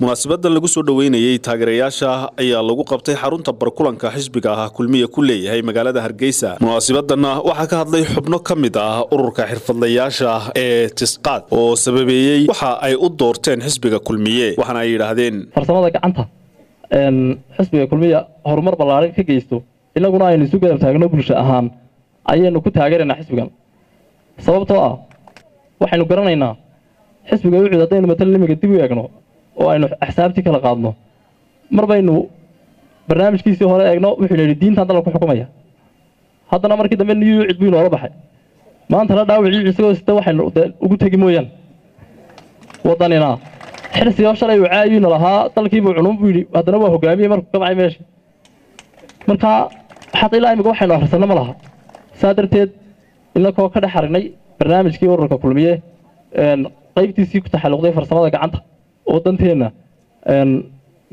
munaasabadda lagu soo dhoweynayey taageerayaasha ayaa lagu qabtay xarunta barkulanka xisbiga ah kulmiye ku leeyahay magaalada hargeysa. Munaasabadana waxaa ka hadlay xubno ka mid ah ururka xirfadlayaasha ee tisqaad oo sababeeyey waxa ay u doorteen xisbiga kulmiye waxaana ay yidhaahdeen farsamada gacanta xisbiga kulmiya horumar ballaaran ka geysto innaguna aynu isu garab taagno bulsho ahaan ayaynu ku taageeraynaa xisbigan. Sababtoo ah waxaynu garanaynaa xisbiga wuxuud haddaynu imiga dib u eegno oo aynu axsaabtii kala qaadno. Mar baynu barnaamijkiisii hore eegno wuxuu yidhi diintan dalka ku xukumaya. Haddana markii dambe niyu cid buu inoola baxay. Maantana dhaawicii isagoo sita waxaynu ugu tegi mooyaan. Waddanina xirsigoo shalay uu caayuuna lahaa dalkiibuu cunun buu yidhi haddana waa hogaamiyey markuu ka meesha. Marka xata ilaa imika waxaynu akhrisanno ma laha. Saa darteed inakoo ka dhex aragnay barnaamijkii ururka kulmiye qaybtiisii ku taxalluqday farsamada gacanta oo danteenna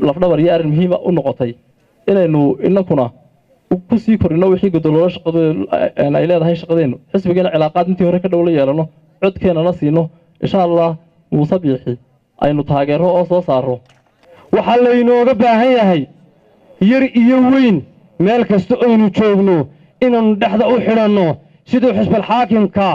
lafdhabar iyo arrin muhiima u noqotay inaynu inakuna ku sii korino wixii godololo shaqadu ay leedahay shaqadeennu xisbigeena cilaaqaad intii hore ka dhow la yeelano codkeennana siino insha allah muuse biixi aynu taageero oo soo saaro waxaa laynooga baahan yahay yar iyo weyn meel kasta aynu joogno inaannu dhexda u xidhanno siduu xisbalxaakimka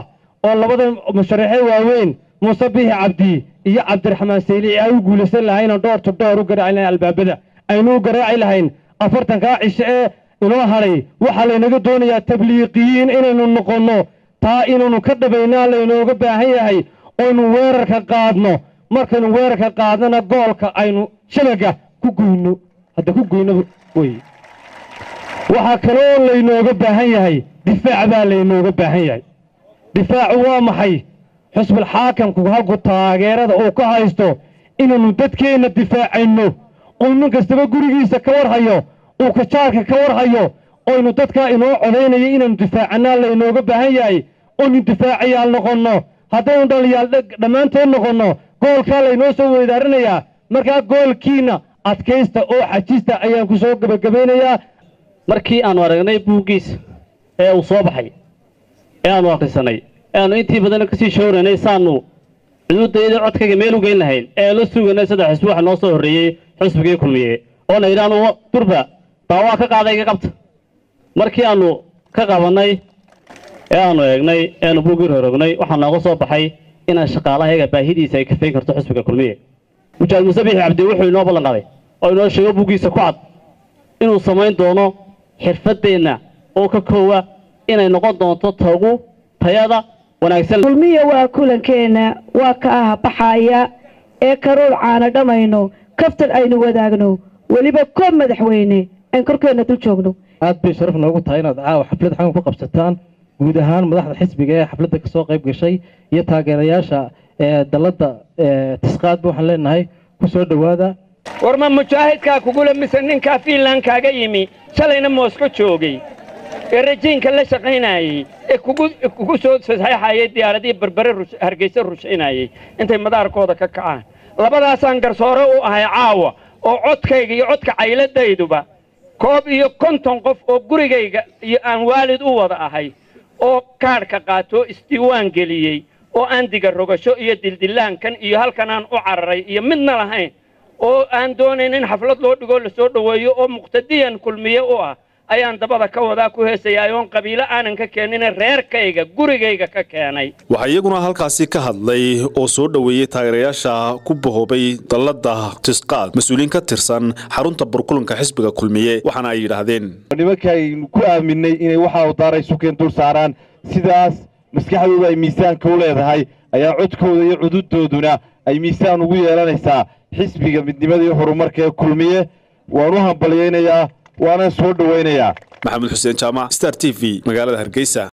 oo labada musharaxee waaweyn muuse biixi cabdi iyo cabdiraxmaan saylici ay u guulaysan lahayna dhoorta dhoor u garaaci lahayn albaabada. Aynu u garaaci lahayn afartankaa cisho ee inoo hadhay waxaa laynaga doonayaa tabliiqiyiin inaynu noqonno. Taa inaynu ka dhabaynaa laynooga baahan yahay oynu weerarka qaadno. Markaynu weerarka qaadnana goolka aynu shabaga ku goyno. Hadda ku goyno wey. Waxaa kaloo laynooga baahan yahay. Difaac baa laynooga baahan yahay. Difaacu waa maxay xusbulxaakamku halku taageerada uu ka haysto inaynu dadkeenna difaacayno. Oo nin kastaba gurigiisa ka war hayo uu kajaarka ka war hayo oynu dadkaa inoo codaynaya inaynu difaacannaa laynooga baahan yahay oynu difaacayaal noqonno. Haddaynu dhaliyaal dhammaantood noqonno goolkaa laynoo soo weydaarinayaa. Markaa goolkiinna adkaysta oo xajista ayaan ku soo gebagabaynayaa markii aannu aragnay buuggiisa ee uu soo baxay ee aannu akhrisanay ee aannu intii badanna ka sii showraynay saannu xuduuddayda codkayga meel u geyn lahayn? Ee la suganay saddex xisbi noo soo horreeyey xisbigii kulmiye oona yidhi anu durba baa waa ka qaaday iga qabta. Markii aannu ka qabannay ee aannu eegnay ee aannu buuggii rorognay waxaa nooga soo baxay inaan shaqaalahayaga baahidiisa ay kafayn karto xisbiga kulmiye mujaahid muuse biixi cabdi wuxuu inoo ballan qaaday oo inoo sheego buuggiisa ku cad. Inuu samayn doono xirfaddeenna oo ka koowa inay noqon doonto tagu tayada wanaagsan. Kulmiya waa kulankeenna waa ka ah baxaaya ee karuur caana dhammayno kaftan aynu wadaagno weliba koob madaxweyne aan korkeenna dul joogno. Aad bay sharaf noogu tahay inaad caawa xaflad xagan ku qabsataan. Guud ahaan madaxda xisbiga ee xafladda ka soo qayb gashay iyo taageerayaasha ee dalladda tisqaadba waxaan leenahay ku soo dhowaada. War ma mujaahidkaa kugula mise ninkaa fiinland kaaga yimi shalayna moosko joogay ee rajiinka la shaqaynayey ee kugu soo saxeexayay diyaaradihii berbere hargeysa rushaynayey intay madaarkooda ka kacaan. Labadaasaan garsoore u ahay caawa oo codkayga iyo codka cayladayduba koob iyo konton qof oo gurigayga iyo aan waalid u wada ahay oo kaadhka qaatoo isdiiwaan geliyey oo aan diga rogasho iyo dildillaankan iyo halkanaan u cararay iyo midna lahayn oo aan doonayn in xaflad loo dhigoo la soo dhoweeyo oo muqtadiyan kulmiye u ah ayaan dabada ka wadaa ku heesayaa oon qabiilo aanan ka keenine reerkayga gurigayga ka keenay. Waxaa iyaguna halkaasi ka hadlay oo soo dhoweeyey taageerayaasha ku bahoobay dalladda tisqaad mas'uuliyiin ka tirsan xarunta barkulanka xisbiga kulmiye waxaana ay yidhaahdeen. Nimankaynu ku aaminay inay waxa udaaray sukeen dul saaraan sidaas maskaxdooda ay miisaanka u leedahay ayaa codkooda iyo cududooduna ay miisaan ugu yeelanaysaa xisbiga midnimada iyo horumarka ee kulmiye. Waan u hambalyaynayaa waana soo dhowaynayaa maxamed xuseen jaamac star t v magaalada hargeysa